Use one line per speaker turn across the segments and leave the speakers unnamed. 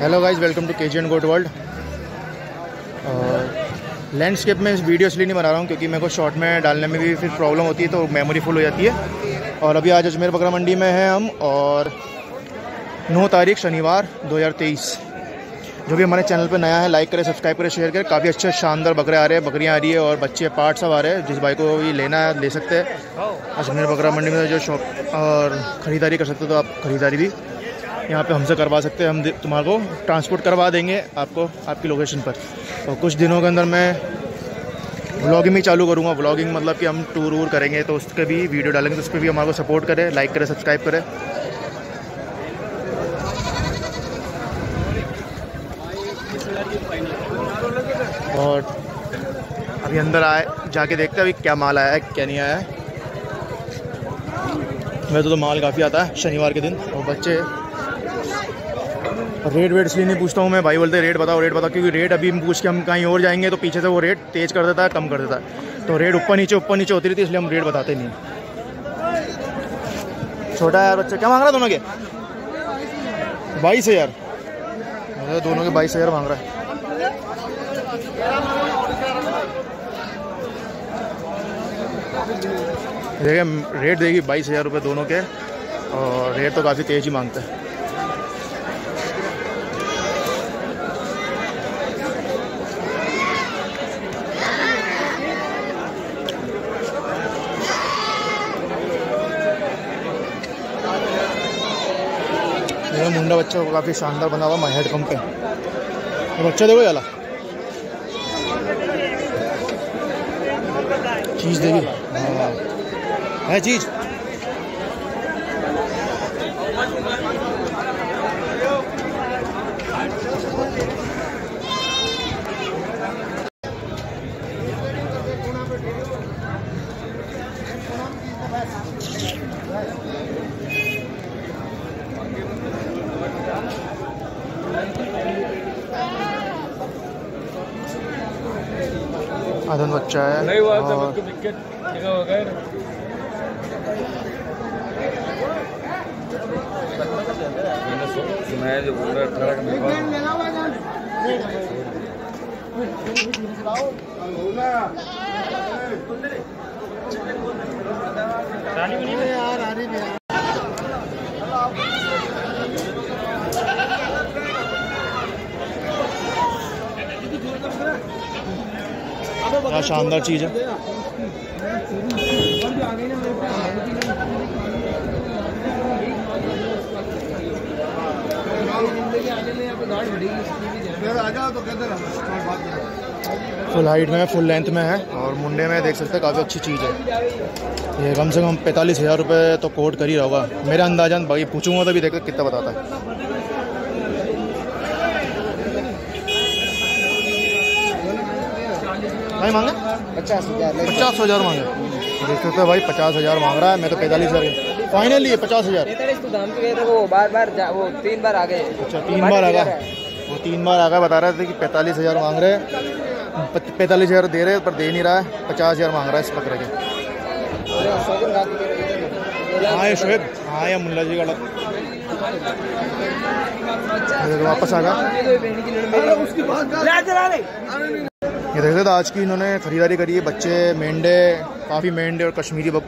Hello guys welcome to K G and goat world landscape में इस video इसलिए नहीं बना रहा हूँ क्योंकि मेरे को शॉर्ट में डालने में भी फिर प्रॉब्लम होती है तो मेमोरी फुल हो जाती है। और अभी आज अजमेर बकरा मंडी में हैं हम और 9 तारीख शनिवार 2023 जो भी हमारे चैनल पर नया है लाइक करें सब्सक्राइब करें शेयर करें। काफ़ी अच्छे, शानदार बकरे आ रहे हैं, बकरियाँ आ रही है और बच्चे पार्ट सब आ रहे हैं। जिस भाई को भी लेना है, ले सकते हैं। अजमेर बकरा मंडी में जो शॉप और ख़रीदारी कर सकते हो तो आप ख़रीदारी भी यहाँ पे हमसे करवा सकते हैं। हम तुम्हारे को ट्रांसपोर्ट करवा देंगे आपको, आपकी लोकेशन पर। और कुछ दिनों के अंदर मैं व्लॉगिंग भी चालू करूँगा। व्लॉगिंग मतलब कि हम टूर वूर करेंगे तो उसके भी वीडियो डालेंगे तो उस पर भी हमारे को सपोर्ट करें लाइक करें सब्सक्राइब करें। और अभी अंदर आए, जाके देखते हैं अभी क्या माल आया है, क्या नहीं आया है। वैसे तो माल काफ़ी आता है, शनिवार के दिन, और बच्चे रेट वेट इसलिए नहीं पूछता हूँ मैं। भाई बोलते रेट बताओ रेट बताओ। क्योंकि रेट अभी पूछ के हम कहीं और जाएँगे तो पीछे से वो रेट तेज कर देता है, कम कर देता है। तो रेट ऊपर नीचे ऊपर नीचे होती रहती इसलिए हम रेट बताते नहीं छोटा यार बच्चा, क्या मांग रहा दोनों के? बाईस हज़ार। दोनों के बाईस हज़ार मांग रहा है। देखिए रेट देगी बाईस हज़ार रुपये दोनों के, और रेट तो काफ़ी तेज़ ही मांगते हैं। मेरा मुंडा बच्चा को काफ़ी शानदार बना हुआ हेड पंप पे तो बच्चा देखो याला चीज़ देगी हाँ। है चीज़? बच्चा है।
नहीं हुआ था
और
मैंने जो बोल रहा अठारह का मेरे पास
क्या शानदार चीज़ है। फुल हाइट में है फुल लेंथ में है। और मुंडे में देख सकते हैं काफ़ी अच्छी चीज़ है। ये कम से कम पैंतालीस हज़ार रुपये तो कोट कर ही रहा होगा। मेरे अंदाज़ा बाकी पूछूँगा तो भी देखते कितना बताता है। भाई मांगे?
पचास हज़ार
पचास हज़ार मांगे। देख सकते हो भाई पचास हज़ार मांग रहा है मैं तो पैंतालीस हज़ार फाइनली है पचास हज़ार।
पैंतालीस तो दाम के गए वो बार बार वो तीन बार आ गए।
अच्छा तीन बार आ गया। वो तीन बार आ गया बता रहे थे कि पैंतालीस हज़ार मांग रहे हैं। पैंतालीस हज़ार दे रहे हैं पर दे नहीं रहा है। पचास हज़ार मांग रहा है इस बकरे के। हाँ ये शुएब। हाँ ये मुल्ला जी का ये वापस आ गया। ये देख सकते आज की इन्होंने खरीदारी करी है। बच्चे मेंढे, काफ़ी मेंढे और कश्मीरी बक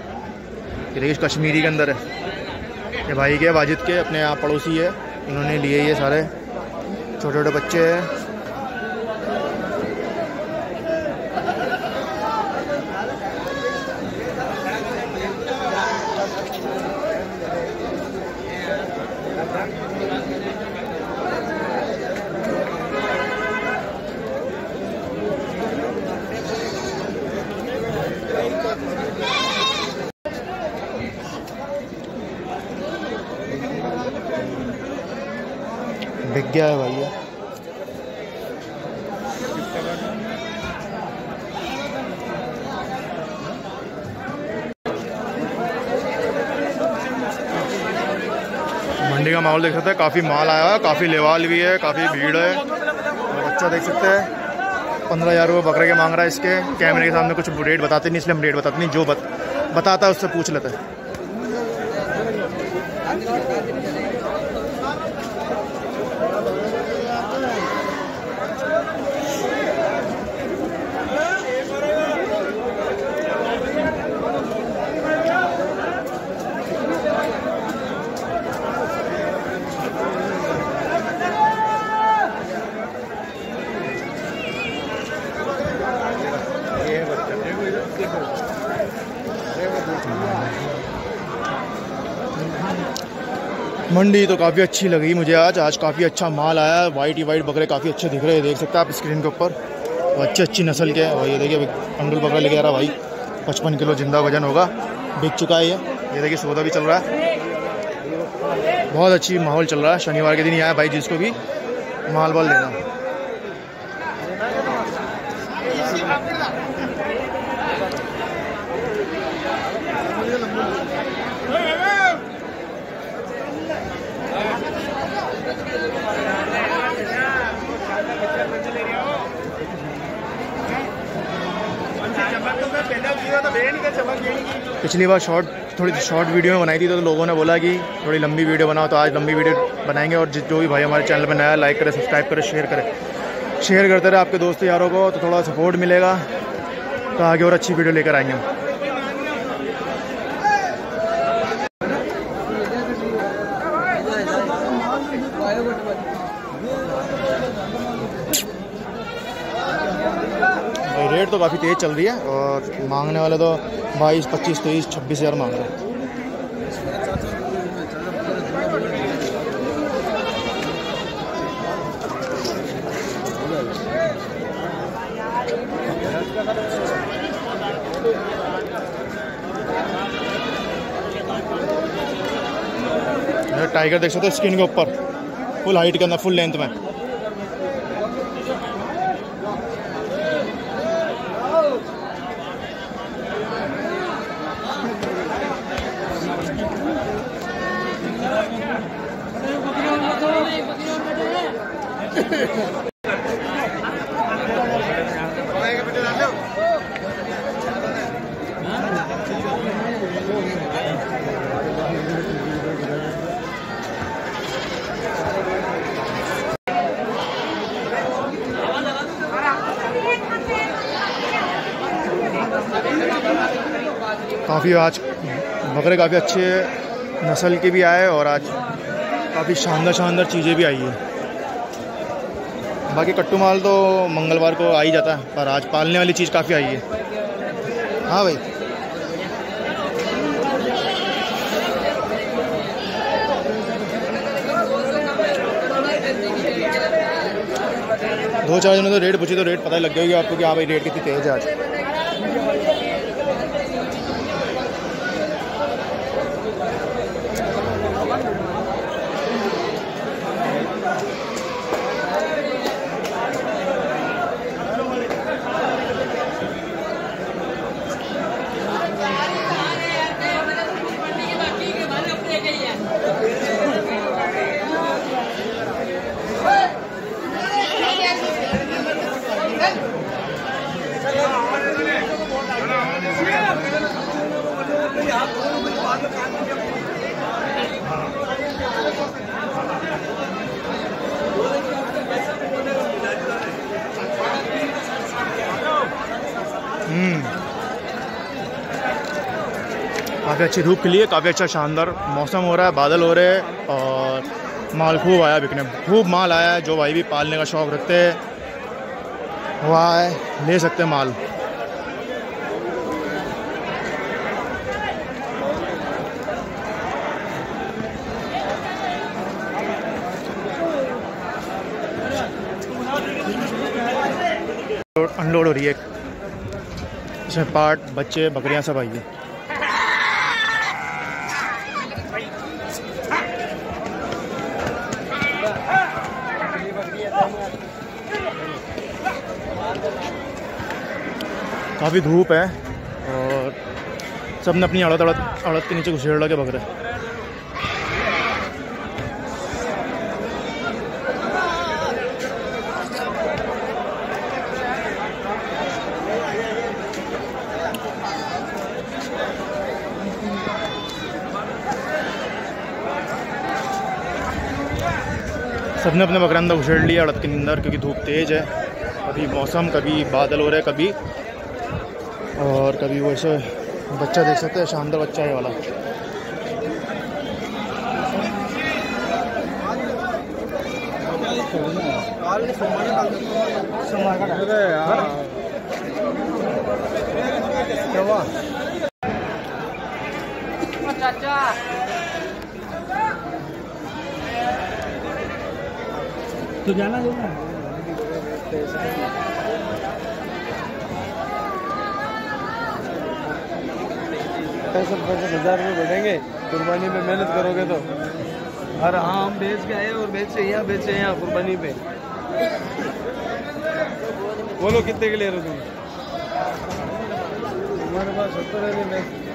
ये देखिए कश्मीरी के अंदर है। ये भाई के वाजिद के, अपने यहाँ पड़ोसी है। इन्होंने लिए ये सारे। छोटे छोटे बच्चे हैं। बिक गया है भाई मंडी का माहौल देख सकते हैं काफ़ी माल आया है काफ़ी लेवाल भी है काफ़ी भीड़ है। बच्चा देख सकते हैं पंद्रह हज़ार रुपये बकरे के मांग रहा है इसके। कैमरे के सामने कुछ रेट बताते नहीं इसलिए हम रेट बताते नहीं जो बत, बताता है उससे पूछ लेते हैं। मंडी तो काफ़ी अच्छी लगी मुझे आज। आज काफ़ी अच्छा माल आया वाइट ही वाइट बकरे काफ़ी अच्छे दिख रहे हैं, देख सकते हैं आप स्क्रीन के ऊपर। वो अच्छी अच्छी नस्ल के और ये देखिए, अंडुल बकरा लेके आ रहा भाई। पचपन किलो ज़िंदा वज़न होगा। बिक चुका है ये। ये देखिए, सौदा भी चल रहा है। बहुत अच्छी माहौल चल रहा है। शनिवार के दिन ही आया भाई जिसको भी माल वाल लेना पिछली बार शॉर्ट थोड़ी शॉर्ट वीडियो में बनाई थी तो लोगों ने बोला कि थोड़ी लंबी वीडियो बनाओ तो आज लंबी वीडियो बनाएँगे। और जो भी भाई हमारे चैनल पर नया लाइक करे सब्सक्राइब करे शेयर करे। शेयर करते रहे आपके दोस्त यारों को तो थोड़ा सपोर्ट मिलेगा तो आगे और अच्छी वीडियो लेकर आएँगे हम। रेट तो काफ़ी तेज़ चल रही है और मांगने वाले तो बाईस, पच्चीस, तेईस, छब्बीस हज़ार मांग रहे हैं। टाइगर देख सकते हो स्किन के ऊपर फुल हाइट के अंदर फुल लेंथ में। काफ़ी आज बकरे काफ़ी अच्छे नस्ल के भी आए और आज काफ़ी शानदार शानदार चीज़ें भी आई है। बाकी कट्टू माल तो मंगलवार को आ ही जाता है, पर आज पालने वाली चीज़ काफ़ी आई है। हाँ भाई। दो चार दिनों तो रेट पूछी तो रेट पता ही लग गया आपको कि हाँ भाई रेट कितनी तेज़ है आज। काफ़ी अच्छी धूप खिली है, काफ़ी अच्छा शानदार मौसम हो रहा है, बादल हो रहे हैं और माल खूब आया बिकने खूब माल आया है, जो भाई भी पालने का शौक़ रखते हैं, वो आए, ले सकते हैं माल। अनलोड हो रही है। इसमें पार्ट, बच्चे, बकरियाँ सब आई है। काफ़ी धूप है और सबने अपनी अड़त अड़त अड़त के नीचे घुसेड़ लगे बकरे सबने अपने बकरा अंदर घुसेड़ लिया अड़त के अंदर, क्योंकि धूप तेज़ है। कभी मौसम कभी बादल हो रहे हैं, कभी और कभी वैसे बच्चा देख सकते हैं शानदार बच्चा है वाला।
तो जाना जाना
पैंसठ पैंसठ हज़ार रुपये बढ़ेंगे कुर्बानी पे मेहनत करोगे तो। और हाँ हम बेच के आए और बेचे, यहाँ बेचे, यहाँ कुर्बानी पे। बोलो, कितने के ले रहे हो तुम हमारे पास सत्तर है